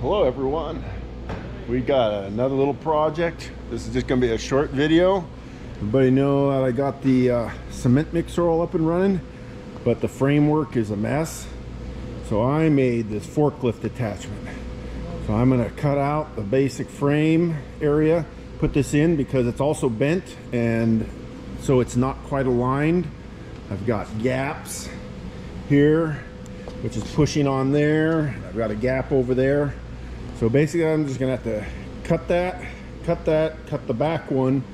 Hello everyone. We got another little project. This is just gonna be a short video. Everybody know that I got the uh, cement mixer all up and running, but the framework is a mess. So I made this forklift attachment. So I'm gonna cut out the basic frame area, put this in because it's also bent and so it's not quite aligned. I've got gaps here, which is pushing on there. I've got a gap over there. So basically I'm just gonna have to cut that, cut that, cut the back one,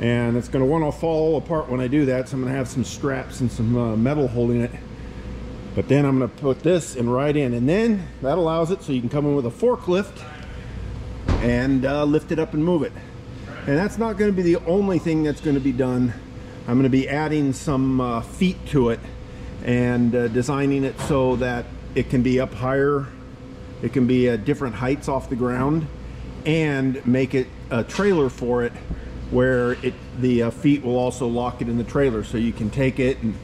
and it's gonna wanna fall apart when I do that. So I'm gonna have some straps and some uh, metal holding it. But then I'm gonna put this in right in, and then that allows it so you can come in with a forklift and uh, lift it up and move it. And that's not gonna be the only thing that's gonna be done. I'm gonna be adding some uh, feet to it and uh, designing it so that it can be up higher, it can be at different heights off the ground, and make it a trailer for it where it the uh, feet will also lock it in the trailer so you can take it and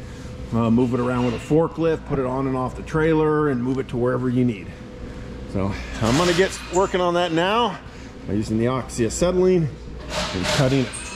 uh, move it around with a forklift, put it on and off the trailer, and move it to wherever you need. So I'm gonna get working on that now by using the oxyacetylene and cutting it.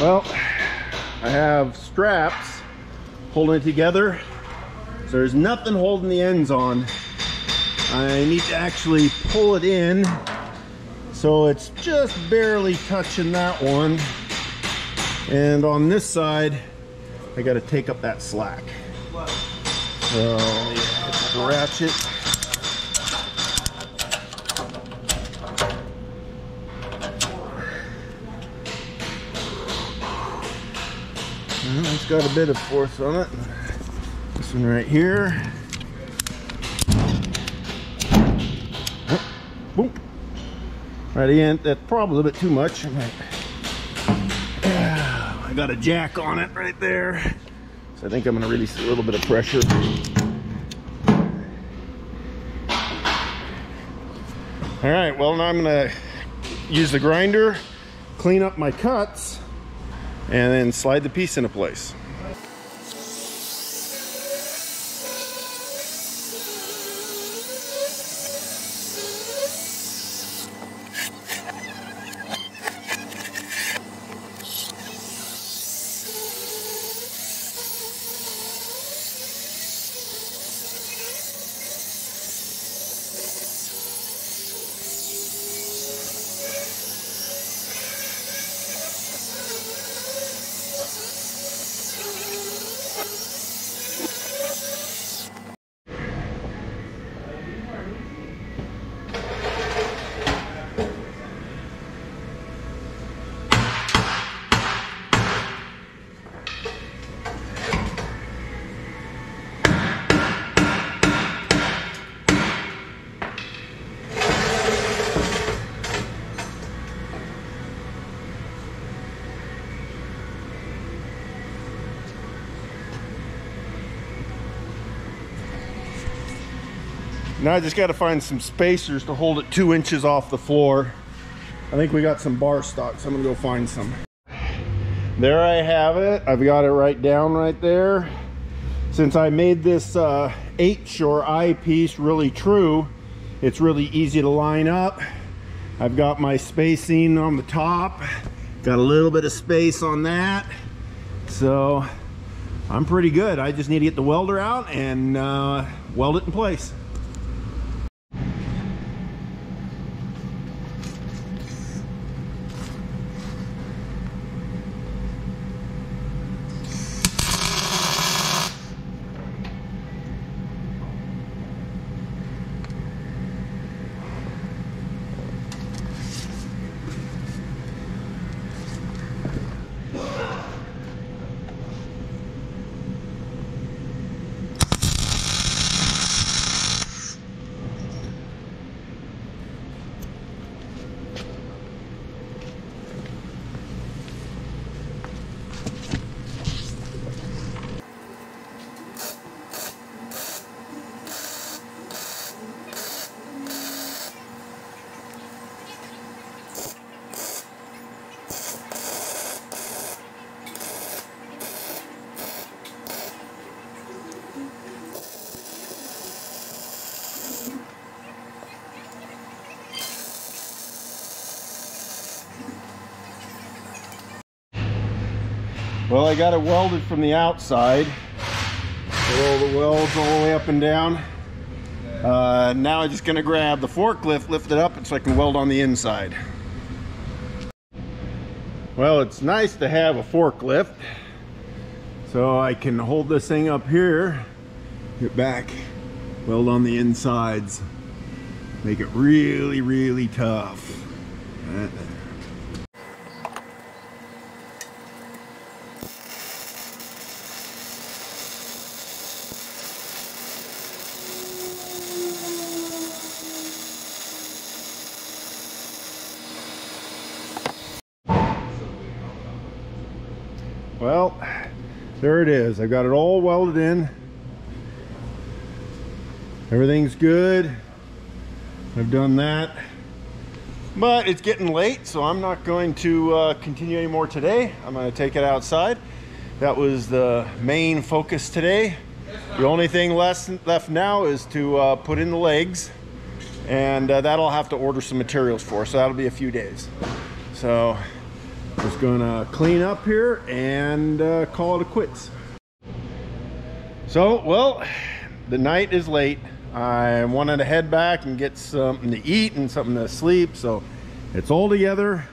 Well, I have straps holding it together. So there's nothing holding the ends on. I need to actually pull it in so it's just barely touching that one. And on this side, I got to take up that slack. So yeah, ratchet. It's got a bit of force on it. This one right here. Oh, boom. Right in. That's probably a little bit too much. I got a jack on it right there. So I think I'm going to release a little bit of pressure. All right, well now I'm going to use the grinder, clean up my cuts, and then slide the piece into place. Now I just got to find some spacers to hold it two inches off the floor. I think we got some bar stock, so I'm gonna go find some. There I have it. I've got it right down right there. Since I made this uh, H or I piece really true, it's really easy to line up. I've got my spacing on the top Got a little bit of space on that. So I'm pretty good. I just need to get the welder out and uh, weld it in place. Well, I got it welded from the outside. All the welds all the way up and down. Uh, now I'm just gonna grab the forklift, lift it up so I can weld on the inside. Well, it's nice to have a forklift. So I can hold this thing up here, get back, weld on the insides. Make it really, really tough. Well, there it is. I've got it all welded in. Everything's good. I've done that. But it's getting late, so I'm not going to uh, continue anymore today. I'm going to take it outside. That was the main focus today. The only thing less, left now is to uh, put in the legs and uh, that'll have to order some materials for, so that'll be a few days. So just gonna clean up here and uh, call it a quits. So, well, the night is late. I wanted to head back and get something to eat and something to sleep, so it's all together.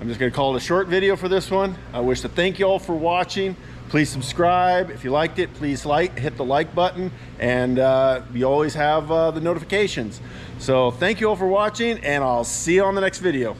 I'm just gonna call it a short video for this one. I wish to thank you all for watching. Please subscribe. If you liked it, please like, hit the like button, and uh, you always have uh, the notifications. So thank you all for watching, and I'll see you on the next video.